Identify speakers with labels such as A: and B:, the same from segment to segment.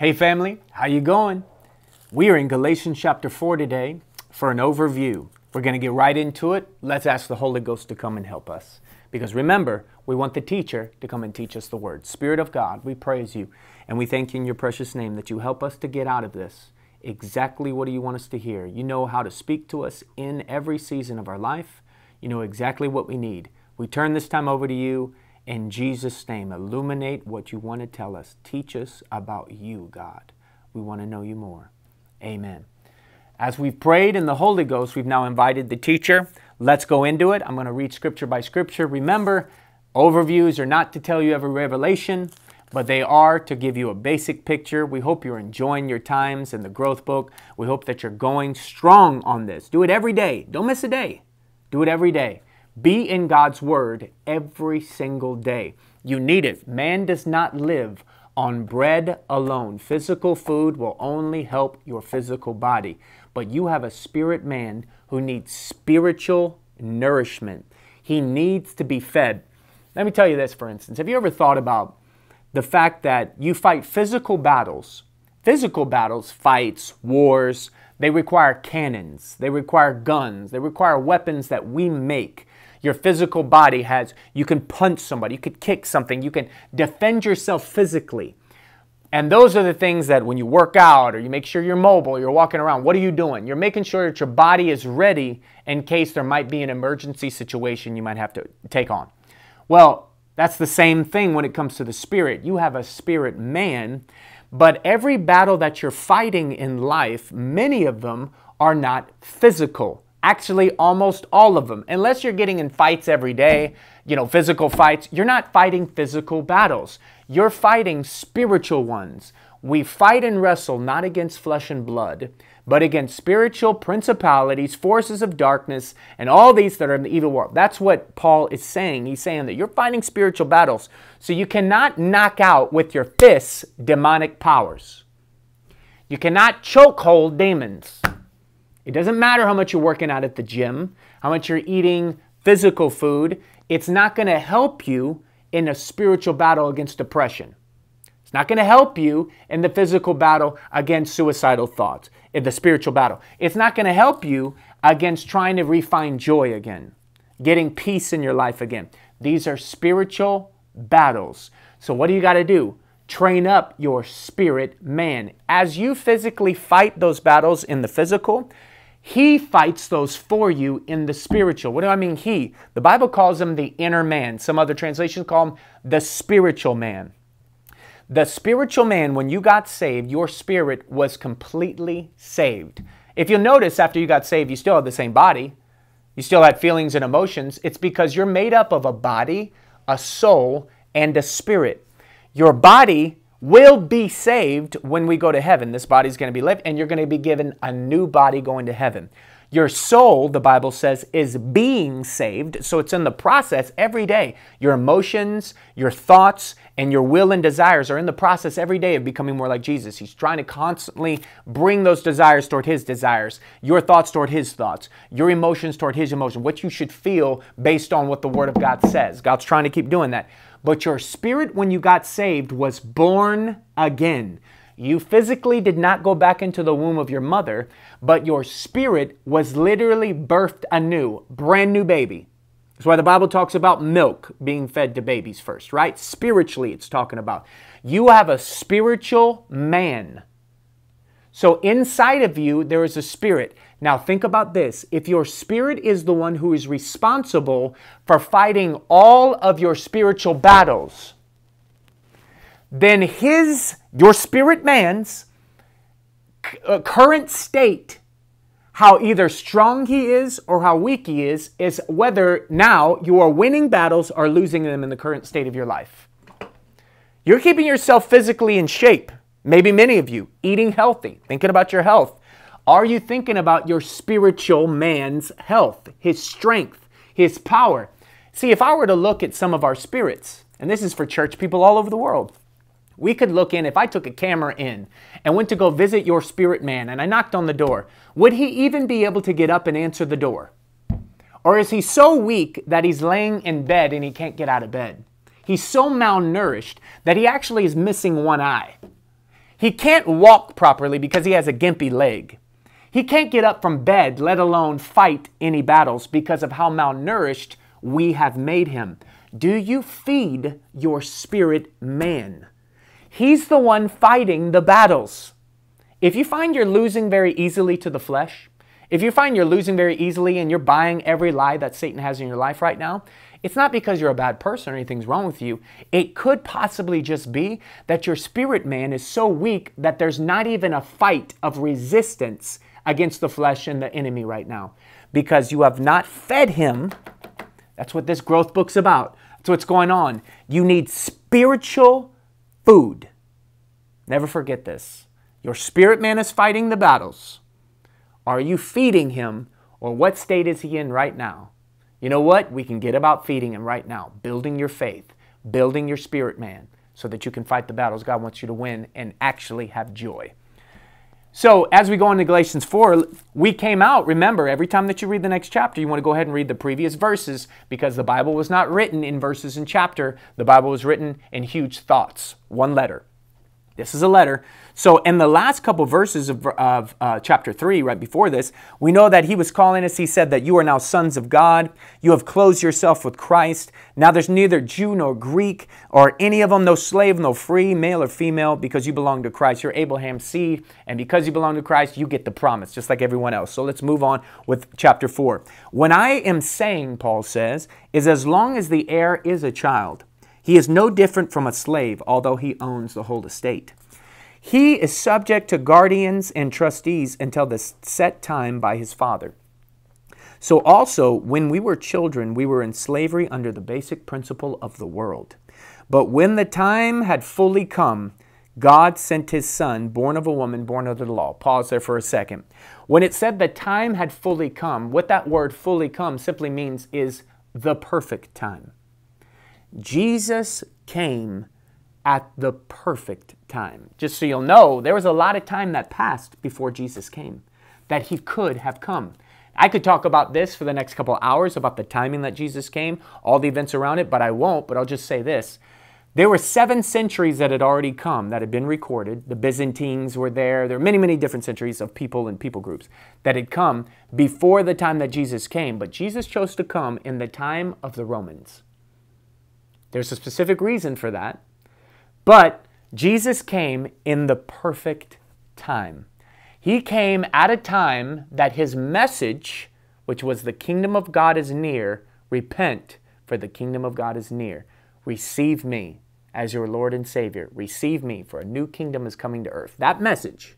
A: Hey family, how you going? We are in Galatians chapter 4 today for an overview. We're going to get right into it. Let's ask the Holy Ghost to come and help us. Because remember, we want the teacher to come and teach us the word. Spirit of God, we praise you and we thank you in your precious name that you help us to get out of this exactly what do you want us to hear. You know how to speak to us in every season of our life. You know exactly what we need. We turn this time over to you in Jesus' name, illuminate what you want to tell us. Teach us about you, God. We want to know you more. Amen. As we've prayed in the Holy Ghost, we've now invited the teacher. Let's go into it. I'm going to read scripture by scripture. Remember, overviews are not to tell you every revelation, but they are to give you a basic picture. We hope you're enjoying your times in the growth book. We hope that you're going strong on this. Do it every day. Don't miss a day. Do it every day. Be in God's Word every single day. You need it. Man does not live on bread alone. Physical food will only help your physical body. But you have a spirit man who needs spiritual nourishment. He needs to be fed. Let me tell you this, for instance. Have you ever thought about the fact that you fight physical battles? Physical battles, fights, wars, they require cannons, they require guns, they require weapons that we make your physical body has, you can punch somebody, you could kick something, you can defend yourself physically. And those are the things that when you work out or you make sure you're mobile, you're walking around, what are you doing? You're making sure that your body is ready in case there might be an emergency situation you might have to take on. Well, that's the same thing when it comes to the spirit. You have a spirit man, but every battle that you're fighting in life, many of them are not physical. Actually, almost all of them. Unless you're getting in fights every day, you know, physical fights, you're not fighting physical battles. You're fighting spiritual ones. We fight and wrestle not against flesh and blood, but against spiritual principalities, forces of darkness, and all these that are in the evil world. That's what Paul is saying. He's saying that you're fighting spiritual battles. So you cannot knock out with your fists demonic powers. You cannot chokehold demons. It doesn't matter how much you're working out at the gym, how much you're eating physical food, it's not going to help you in a spiritual battle against depression. It's not going to help you in the physical battle against suicidal thoughts, in the spiritual battle. It's not going to help you against trying to refine joy again, getting peace in your life again. These are spiritual battles. So, what do you got to do? Train up your spirit man. As you physically fight those battles in the physical, he fights those for you in the spiritual. What do I mean, He? The Bible calls him the inner man. Some other translations call him the spiritual man. The spiritual man, when you got saved, your spirit was completely saved. If you'll notice, after you got saved, you still have the same body. You still had feelings and emotions. It's because you're made up of a body, a soul, and a spirit. Your body will be saved when we go to heaven. This body's going to be left, and you're going to be given a new body going to heaven. Your soul, the Bible says, is being saved. So it's in the process every day. Your emotions, your thoughts, and your will and desires are in the process every day of becoming more like Jesus. He's trying to constantly bring those desires toward His desires, your thoughts toward His thoughts, your emotions toward His emotion, what you should feel based on what the Word of God says. God's trying to keep doing that. But your spirit, when you got saved, was born again. You physically did not go back into the womb of your mother, but your spirit was literally birthed anew, brand new baby. That's why the Bible talks about milk being fed to babies first, right? Spiritually, it's talking about. You have a spiritual man. So inside of you, there is a spirit. Now, think about this. If your spirit is the one who is responsible for fighting all of your spiritual battles, then his, your spirit man's uh, current state, how either strong he is or how weak he is, is whether now you are winning battles or losing them in the current state of your life. You're keeping yourself physically in shape. Maybe many of you eating healthy, thinking about your health. Are you thinking about your spiritual man's health, his strength, his power? See, if I were to look at some of our spirits, and this is for church people all over the world, we could look in, if I took a camera in and went to go visit your spirit man and I knocked on the door, would he even be able to get up and answer the door? Or is he so weak that he's laying in bed and he can't get out of bed? He's so malnourished that he actually is missing one eye. He can't walk properly because he has a gimpy leg. He can't get up from bed, let alone fight any battles because of how malnourished we have made him. Do you feed your spirit man? He's the one fighting the battles. If you find you're losing very easily to the flesh, if you find you're losing very easily and you're buying every lie that Satan has in your life right now, it's not because you're a bad person or anything's wrong with you. It could possibly just be that your spirit man is so weak that there's not even a fight of resistance against the flesh and the enemy right now because you have not fed him. That's what this growth book's about. That's what's going on. You need spiritual food. Never forget this. Your spirit man is fighting the battles. Are you feeding him, or what state is he in right now? You know what? We can get about feeding him right now, building your faith, building your spirit man, so that you can fight the battles God wants you to win and actually have joy. So, as we go into Galatians 4, we came out, remember, every time that you read the next chapter, you want to go ahead and read the previous verses because the Bible was not written in verses and chapter. The Bible was written in huge thoughts, one letter. This is a letter. So, in the last couple verses of, of uh, chapter 3, right before this, we know that he was calling us. He said that you are now sons of God. You have closed yourself with Christ. Now there's neither Jew nor Greek or any of them, no slave, no free, male or female, because you belong to Christ. You're Abraham's seed. And because you belong to Christ, you get the promise, just like everyone else. So, let's move on with chapter 4. When I am saying, Paul says, is as long as the heir is a child, he is no different from a slave, although he owns the whole estate. He is subject to guardians and trustees until the set time by his father. So, also, when we were children, we were in slavery under the basic principle of the world. But when the time had fully come, God sent his son, born of a woman, born under the law. Pause there for a second. When it said the time had fully come, what that word fully come simply means is the perfect time. Jesus came at the perfect time. Just so you'll know, there was a lot of time that passed before Jesus came that he could have come. I could talk about this for the next couple hours about the timing that Jesus came, all the events around it, but I won't. But I'll just say this. There were seven centuries that had already come that had been recorded. The Byzantines were there. There are many, many different centuries of people and people groups that had come before the time that Jesus came. But Jesus chose to come in the time of the Romans. There's a specific reason for that. But Jesus came in the perfect time. He came at a time that his message, which was the kingdom of God is near, repent, for the kingdom of God is near. Receive me as your Lord and Savior. Receive me, for a new kingdom is coming to earth. That message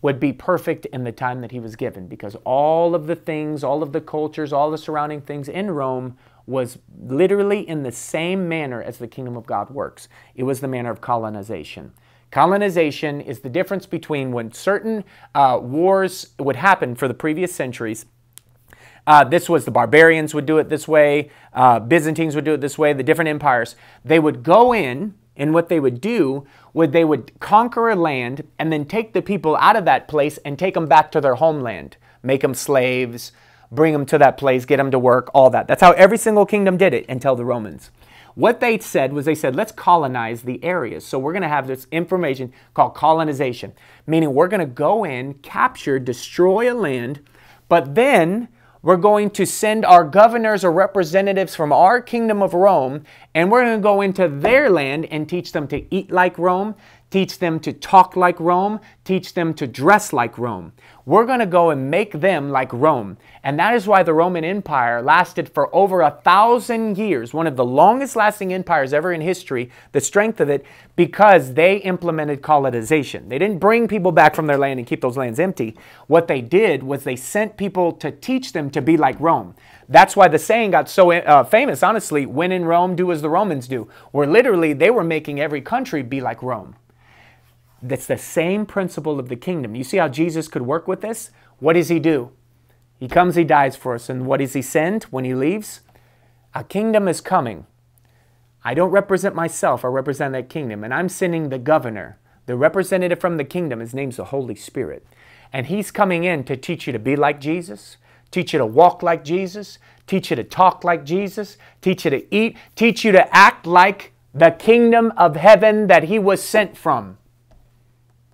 A: would be perfect in the time that he was given because all of the things, all of the cultures, all the surrounding things in Rome was literally in the same manner as the kingdom of God works. It was the manner of colonization. Colonization is the difference between when certain uh, wars would happen for the previous centuries. Uh, this was the barbarians would do it this way, uh, Byzantines would do it this way, the different empires. They would go in and what they would do would they would conquer a land and then take the people out of that place and take them back to their homeland, make them slaves, bring them to that place, get them to work, all that. That's how every single kingdom did it until the Romans. What they said was they said, let's colonize the areas. So we're going to have this information called colonization, meaning we're going to go in, capture, destroy a land, but then we're going to send our governors or representatives from our kingdom of Rome, and we're going to go into their land and teach them to eat like Rome, teach them to talk like Rome, teach them to dress like Rome. We're going to go and make them like Rome. And that is why the Roman Empire lasted for over a thousand years, one of the longest lasting empires ever in history, the strength of it, because they implemented colonization. They didn't bring people back from their land and keep those lands empty. What they did was they sent people to teach them to be like Rome. That's why the saying got so uh, famous, honestly, when in Rome, do as the Romans do, where literally they were making every country be like Rome. That's the same principle of the kingdom. You see how Jesus could work with this? What does he do? He comes, he dies for us. And what does he send when he leaves? A kingdom is coming. I don't represent myself, I represent that kingdom. And I'm sending the governor, the representative from the kingdom. His name's the Holy Spirit. And he's coming in to teach you to be like Jesus, teach you to walk like Jesus, teach you to talk like Jesus, teach you to eat, teach you to act like the kingdom of heaven that he was sent from.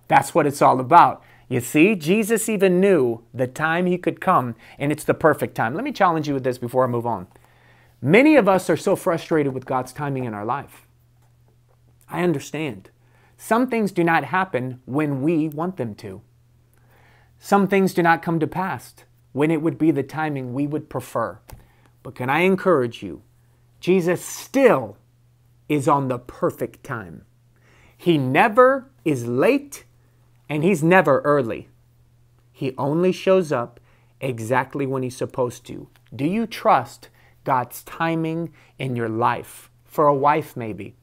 A: That's what it's all about. You see, Jesus even knew the time he could come, and it's the perfect time. Let me challenge you with this before I move on. Many of us are so frustrated with God's timing in our life. I understand. Some things do not happen when we want them to. Some things do not come to pass when it would be the timing we would prefer. But can I encourage you? Jesus still is on the perfect time. He never is late and he's never early. He only shows up exactly when he's supposed to. Do you trust God's timing in your life? For a wife, maybe.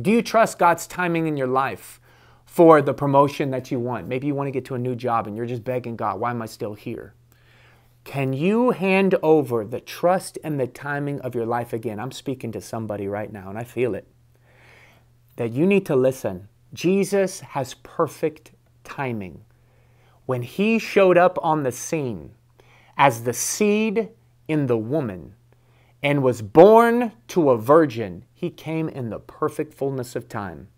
A: Do you trust God's timing in your life for the promotion that you want? Maybe you want to get to a new job and you're just begging God, why am I still here? Can you hand over the trust and the timing of your life again? I'm speaking to somebody right now and I feel it. That you need to listen Jesus has perfect timing. When he showed up on the scene as the seed in the woman and was born to a virgin, he came in the perfect fullness of time.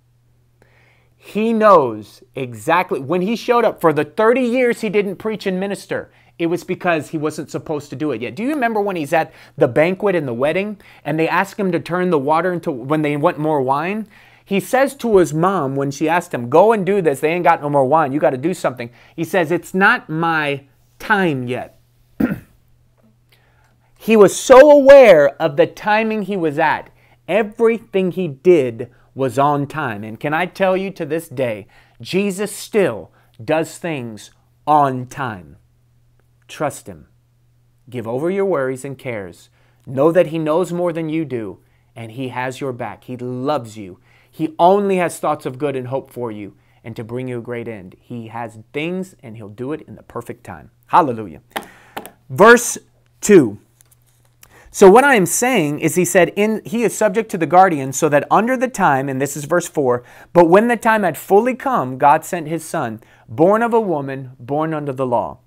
A: He knows exactly when he showed up for the 30 years he didn't preach and minister. It was because he wasn't supposed to do it yet. Do you remember when he's at the banquet in the wedding and they ask him to turn the water into when they want more wine? He says to his mom when she asked him, Go and do this. They ain't got no more wine. You got to do something. He says, It's not my time yet. he was so aware of the timing he was at. Everything he did was on time. And can I tell you to this day, Jesus still does things on time. Trust him. Give over your worries and cares. Know that he knows more than you do, and he has your back. He loves you. He only has thoughts of good and hope for you and to bring you a great end. He has things and he'll do it in the perfect time. Hallelujah. Verse 2. So what I am saying is he said in he is subject to the guardian so that under the time and this is verse 4, but when the time had fully come God sent his son, born of a woman, born under the law.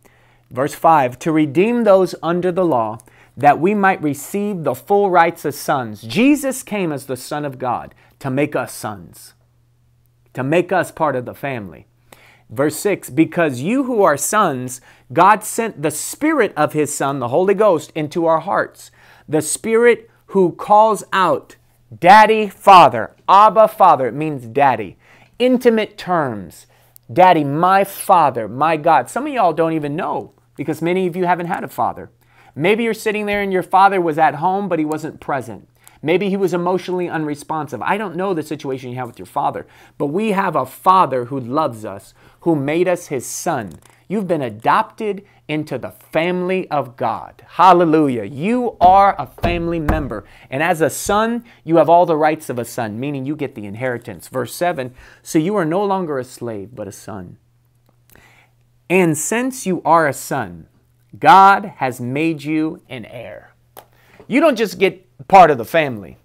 A: Verse 5, to redeem those under the law that we might receive the full rights as sons. Jesus came as the son of God to make us sons, to make us part of the family. Verse 6 Because you who are sons, God sent the Spirit of His Son, the Holy Ghost, into our hearts. The Spirit who calls out, Daddy, Father, Abba, Father. It means daddy. Intimate terms. Daddy, my Father, my God. Some of y'all don't even know because many of you haven't had a father. Maybe you're sitting there and your father was at home, but he wasn't present. Maybe he was emotionally unresponsive. I don't know the situation you have with your father, but we have a father who loves us, who made us his son. You've been adopted into the family of God. Hallelujah. You are a family member. And as a son, you have all the rights of a son, meaning you get the inheritance. Verse 7 So you are no longer a slave, but a son. And since you are a son, God has made you an heir. You don't just get part of the family.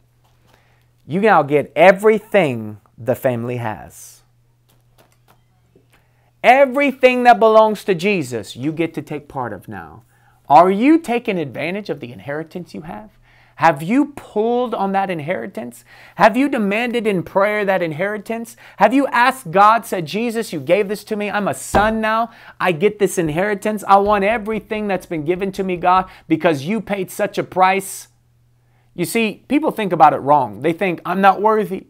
A: You now get everything the family has. Everything that belongs to Jesus, you get to take part of now. Are you taking advantage of the inheritance you have? Have you pulled on that inheritance? Have you demanded in prayer that inheritance? Have you asked God, said, Jesus, you gave this to me. I'm a son now. I get this inheritance. I want everything that's been given to me, God, because you paid such a price. You see, people think about it wrong. They think, I'm not worthy.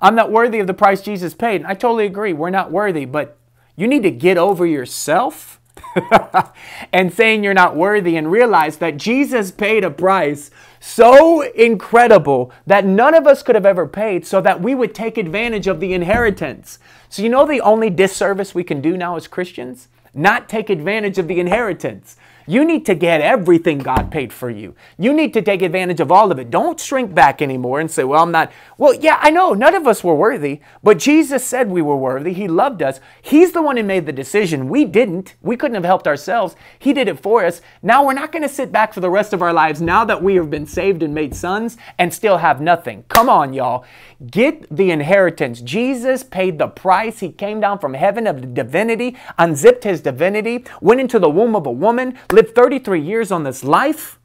A: I'm not worthy of the price Jesus paid. And I totally agree. We're not worthy, but you need to get over yourself and saying you're not worthy and realize that Jesus paid a price so incredible that none of us could have ever paid so that we would take advantage of the inheritance. So, you know, the only disservice we can do now as Christians? Not take advantage of the inheritance. You need to get everything God paid for you. You need to take advantage of all of it. Don't shrink back anymore and say, Well, I'm not. Well, yeah, I know none of us were worthy, but Jesus said we were worthy. He loved us. He's the one who made the decision. We didn't. We couldn't have helped ourselves. He did it for us. Now we're not going to sit back for the rest of our lives now that we have been saved and made sons and still have nothing. Come on, y'all. Get the inheritance. Jesus paid the price. He came down from heaven of divinity, unzipped his divinity, went into the womb of a woman, lived 33 years on this life,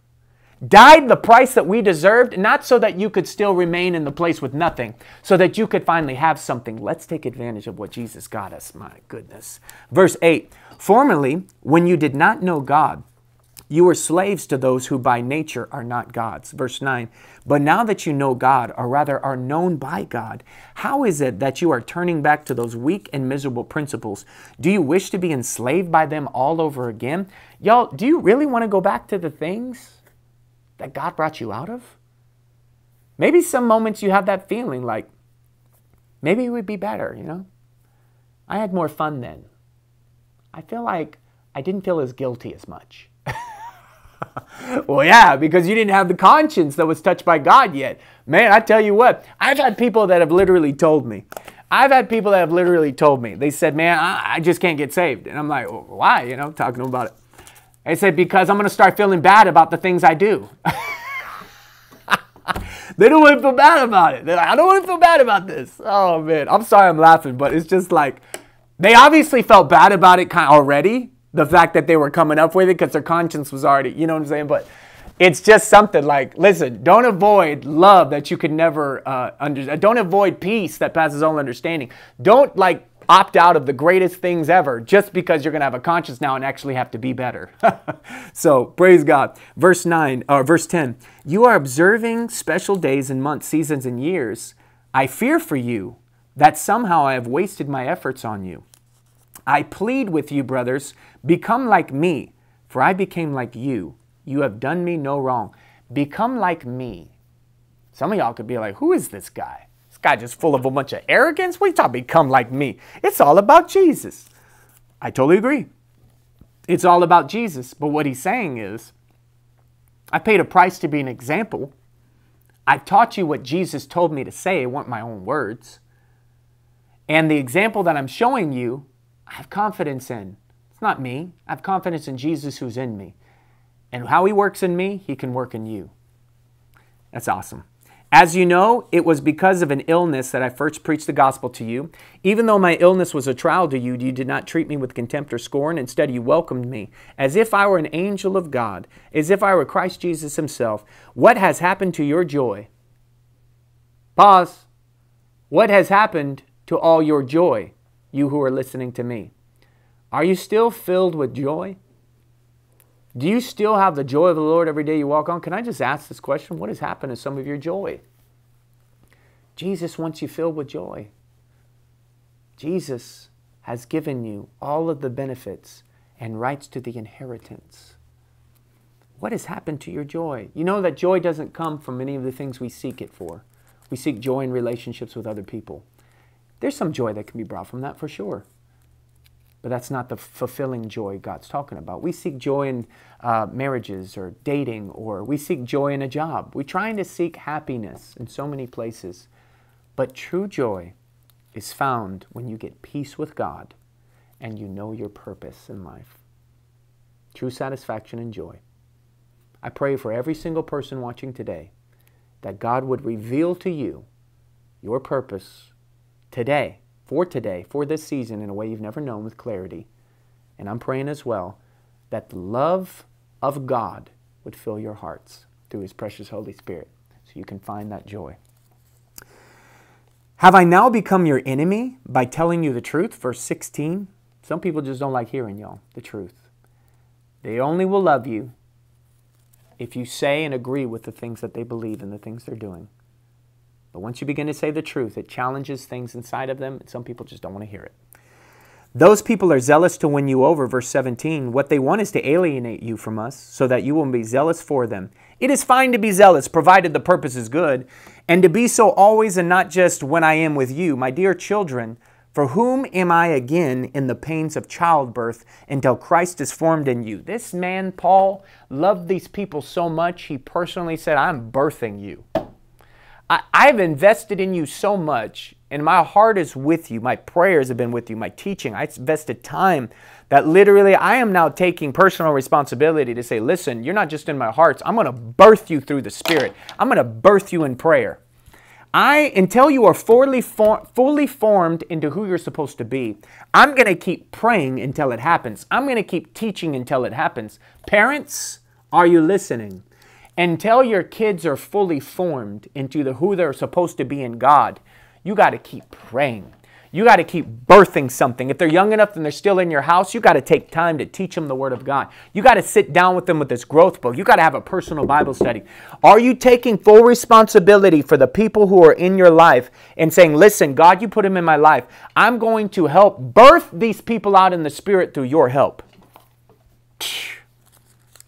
A: died the price that we deserved, not so that you could still remain in the place with nothing, so that you could finally have something. Let's take advantage of what Jesus got us. My goodness. Verse 8 Formerly, when you did not know God, you were slaves to those who by nature are not God's. Verse 9, but now that you know God, or rather are known by God, how is it that you are turning back to those weak and miserable principles? Do you wish to be enslaved by them all over again? Y'all, do you really want to go back to the things that God brought you out of? Maybe some moments you have that feeling like, maybe it would be better, you know? I had more fun then. I feel like I didn't feel as guilty as much. well, yeah, because you didn't have the conscience that was touched by God yet. Man, I tell you what, I've had people that have literally told me. I've had people that have literally told me. They said, "Man, I, I just can't get saved," and I'm like, well, "Why?" You know, talking about it. They said because I'm going to start feeling bad about the things I do. they don't want to feel bad about it. They're Like, I don't want to feel bad about this. Oh man, I'm sorry I'm laughing, but it's just like they obviously felt bad about it kind of already the fact that they were coming up with it because their conscience was already, you know what I'm saying? But it's just something like, listen, don't avoid love that you could never uh, understand. Don't avoid peace that passes all understanding. Don't like opt out of the greatest things ever just because you're going to have a conscience now and actually have to be better. so praise God. Verse 9 or verse 10 You are observing special days and months, seasons, and years. I fear for you that somehow I have wasted my efforts on you. I plead with you, brothers, become like me, for I became like you. You have done me no wrong. Become like me. Some of y'all could be like, who is this guy? This guy just full of a bunch of arrogance? What you talking become like me? It's all about Jesus. I totally agree. It's all about Jesus. But what he's saying is, I paid a price to be an example. I taught you what Jesus told me to say. It weren't my own words. And the example that I'm showing you I have confidence in. It's not me. I have confidence in Jesus who's in me. And how he works in me, he can work in you. That's awesome. As you know, it was because of an illness that I first preached the gospel to you. Even though my illness was a trial to you, you did not treat me with contempt or scorn. Instead, you welcomed me as if I were an angel of God, as if I were Christ Jesus himself. What has happened to your joy? Pause. What has happened to all your joy? You who are listening to me. Are you still filled with joy? Do you still have the joy of the Lord every day you walk on? Can I just ask this question? What has happened to some of your joy? Jesus wants you filled with joy. Jesus has given you all of the benefits and rights to the inheritance. What has happened to your joy? You know that joy doesn't come from any of the things we seek it for. We seek joy in relationships with other people. There's some joy that can be brought from that for sure. But that's not the fulfilling joy God's talking about. We seek joy in uh, marriages or dating, or we seek joy in a job. We're trying to seek happiness in so many places. But true joy is found when you get peace with God and you know your purpose in life. True satisfaction and joy. I pray for every single person watching today that God would reveal to you your purpose today, for today, for this season in a way you've never known with clarity. And I'm praying as well that the love of God would fill your hearts through His precious Holy Spirit so you can find that joy. Have I now become your enemy by telling you the truth? Verse 16. Some people just don't like hearing y'all the truth. They only will love you if you say and agree with the things that they believe and the things they're doing. But once you begin to say the truth, it challenges things inside of them, and some people just don't want to hear it. Those people are zealous to win you over, verse 17. What they want is to alienate you from us so that you will be zealous for them. It is fine to be zealous, provided the purpose is good, and to be so always and not just when I am with you. My dear children, for whom am I again in the pains of childbirth until Christ is formed in you? This man, Paul, loved these people so much, he personally said, I'm birthing you. I, I've invested in you so much, and my heart is with you. My prayers have been with you. My teaching, I invested time that literally I am now taking personal responsibility to say, listen, you're not just in my hearts. I'm going to birth you through the Spirit. I'm going to birth you in prayer. I, until you are fully, for, fully formed into who you're supposed to be, I'm going to keep praying until it happens. I'm going to keep teaching until it happens. Parents, are you listening? Until your kids are fully formed into the who they're supposed to be in God, you got to keep praying. You got to keep birthing something. If they're young enough and they're still in your house, you got to take time to teach them the Word of God. You got to sit down with them with this growth book. You got to have a personal Bible study. Are you taking full responsibility for the people who are in your life and saying, listen, God, you put them in my life. I'm going to help birth these people out in the Spirit through your help?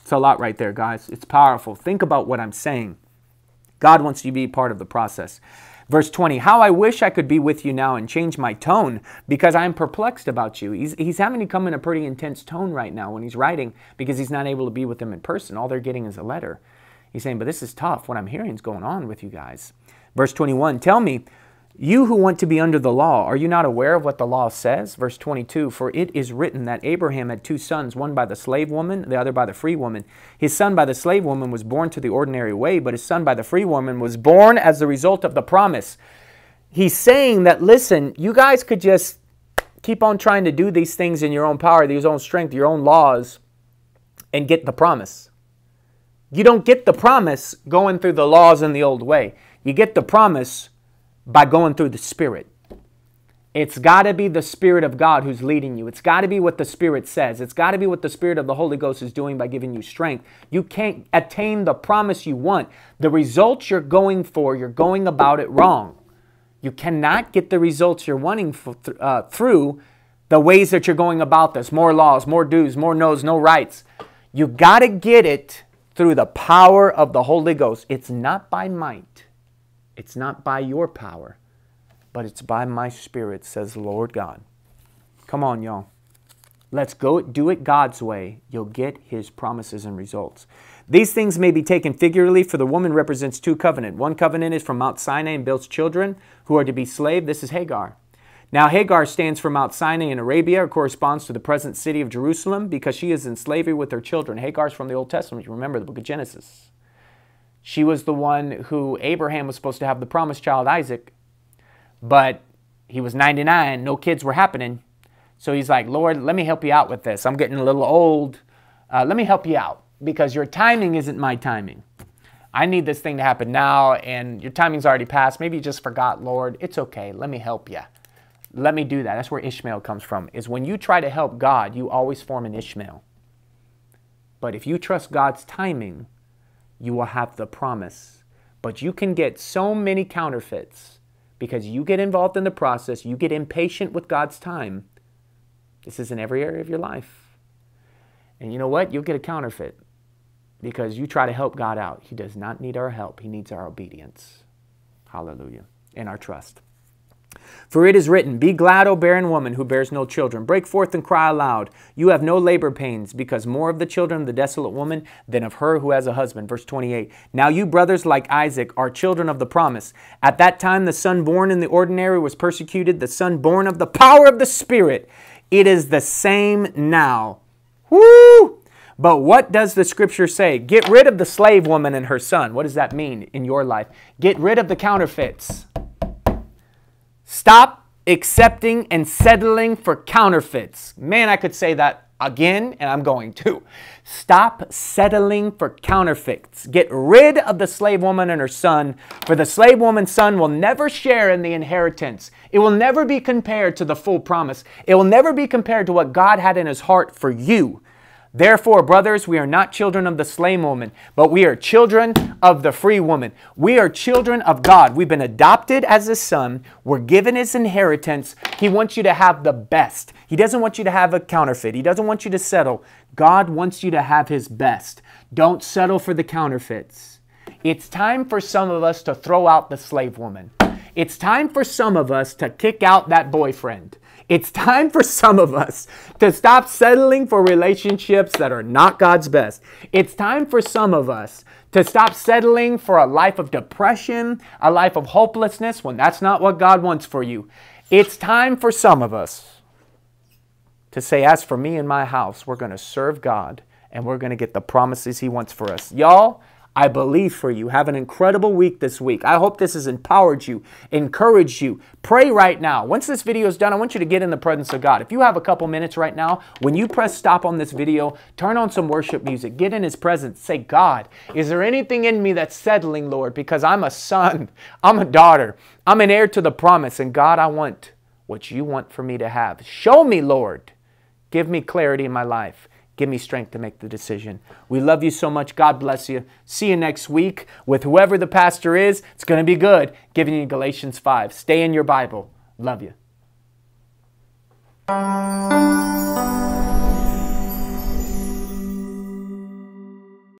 A: It's a lot right there, guys. It's powerful. Think about what I'm saying. God wants you to be part of the process. Verse 20, how I wish I could be with you now and change my tone because I am perplexed about you. He's, he's having to come in a pretty intense tone right now when he's writing because he's not able to be with them in person. All they're getting is a letter. He's saying, but this is tough. What I'm hearing is going on with you guys. Verse 21, tell me, you who want to be under the law, are you not aware of what the law says? Verse 22 For it is written that Abraham had two sons, one by the slave woman, the other by the free woman. His son by the slave woman was born to the ordinary way, but his son by the free woman was born as the result of the promise. He's saying that, listen, you guys could just keep on trying to do these things in your own power, your own strength, your own laws, and get the promise. You don't get the promise going through the laws in the old way. You get the promise by going through the Spirit. It's got to be the Spirit of God who's leading you. It's got to be what the Spirit says. It's got to be what the Spirit of the Holy Ghost is doing by giving you strength. You can't attain the promise you want. The results you're going for, you're going about it wrong. You cannot get the results you're wanting for, uh, through the ways that you're going about this more laws, more dues, more no's, no rights. You got to get it through the power of the Holy Ghost. It's not by might, it's not by your power, but it's by my spirit, says the Lord God. Come on, y'all. Let's go do it God's way. You'll get his promises and results. These things may be taken figuratively, for the woman represents two covenants. One covenant is from Mount Sinai and builds children who are to be slave. This is Hagar. Now, Hagar stands for Mount Sinai in Arabia, it corresponds to the present city of Jerusalem because she is in slavery with her children. Hagar's from the Old Testament. You remember the book of Genesis. She was the one who Abraham was supposed to have the promised child, Isaac, but he was 99, no kids were happening. So he's like, Lord, let me help you out with this. I'm getting a little old. Uh, let me help you out because your timing isn't my timing. I need this thing to happen now, and your timing's already passed. Maybe you just forgot, Lord. It's okay. Let me help you. Let me do that. That's where Ishmael comes from. Is when you try to help God, you always form an Ishmael. But if you trust God's timing, you will have the promise. But you can get so many counterfeits because you get involved in the process, you get impatient with God's time. This is in every area of your life. And you know what? You'll get a counterfeit because you try to help God out. He does not need our help, He needs our obedience. Hallelujah. And our trust. For it is written, Be glad, O barren woman who bears no children. Break forth and cry aloud. You have no labor pains, because more of the children of the desolate woman than of her who has a husband. Verse 28. Now you brothers, like Isaac, are children of the promise. At that time, the son born in the ordinary was persecuted, the son born of the power of the Spirit. It is the same now. Woo! But what does the scripture say? Get rid of the slave woman and her son. What does that mean in your life? Get rid of the counterfeits. Stop accepting and settling for counterfeits. Man, I could say that again, and I'm going to. Stop settling for counterfeits. Get rid of the slave woman and her son, for the slave woman's son will never share in the inheritance. It will never be compared to the full promise. It will never be compared to what God had in his heart for you. Therefore, brothers, we are not children of the slave woman, but we are children of the free woman. We are children of God. We've been adopted as a son. We're given his inheritance. He wants you to have the best. He doesn't want you to have a counterfeit. He doesn't want you to settle. God wants you to have his best. Don't settle for the counterfeits. It's time for some of us to throw out the slave woman. It's time for some of us to kick out that boyfriend. It's time for some of us to stop settling for relationships that are not God's best. It's time for some of us to stop settling for a life of depression, a life of hopelessness when that's not what God wants for you. It's time for some of us to say, As for me and my house, we're going to serve God and we're going to get the promises He wants for us. Y'all, I believe for you. Have an incredible week this week. I hope this has empowered you, encouraged you. Pray right now. Once this video is done, I want you to get in the presence of God. If you have a couple minutes right now, when you press stop on this video, turn on some worship music. Get in His presence. Say, God, is there anything in me that's settling, Lord? Because I'm a son, I'm a daughter, I'm an heir to the promise. And God, I want what you want for me to have. Show me, Lord. Give me clarity in my life. Give me strength to make the decision. We love you so much. God bless you. See you next week with whoever the pastor is. It's going to be good. Giving you Galatians 5. Stay in your Bible. Love you.